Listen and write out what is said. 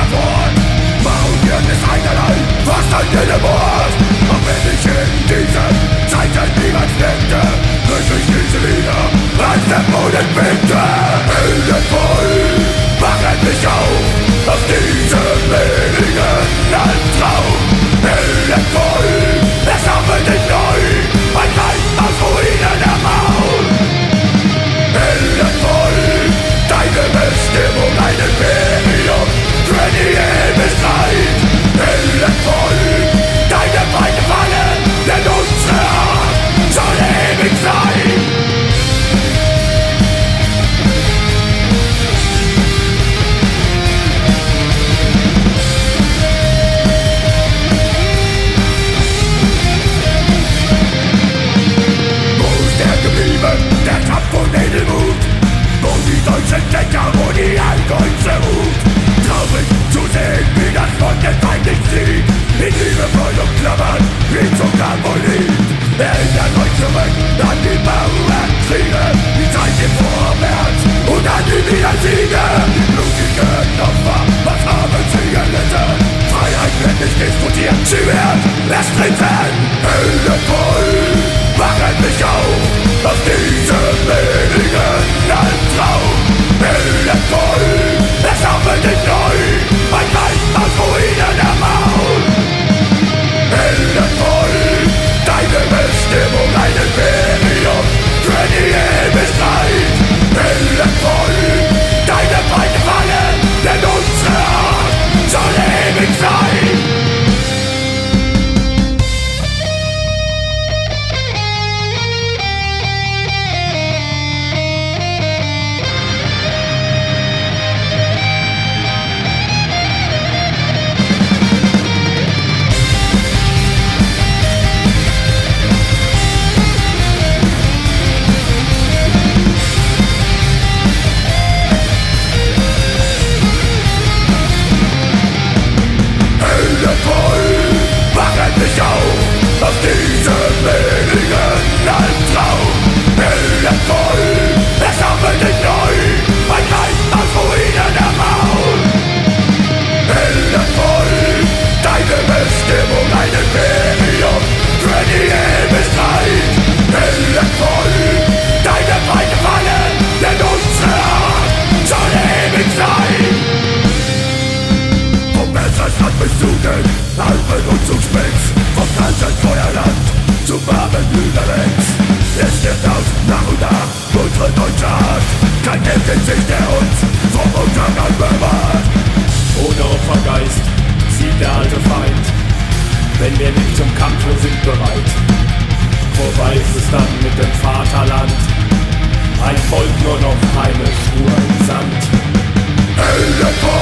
davon Bauen des einerlei, was dann jede Mord Auch wenn ich in diesen Zeiten niemals lebte Wünsche ich diese wieder als der Boden winkte Bildet Mauerkriege, die Zeit im Vorwärts und an die Wiedersiege. Die blutigen Opfer, was haben sie gelitten? Freiheit wird nicht diskutiert, sie wird erstritten. Zum Spitz Vom kalten Feuerland zum warmen Lünerenz Es wird aus nach und nach unsere deutsche Art Kein Hemd in sich, der uns vom Untergang bewahrt Ohne Opfergeist sieht der alte Feind. Wenn wir nicht zum Kampfe sind bereit. Vorbei ist es dann mit dem Vaterland. Ein Volk nur noch eine Spur im Sand. Höllenvoll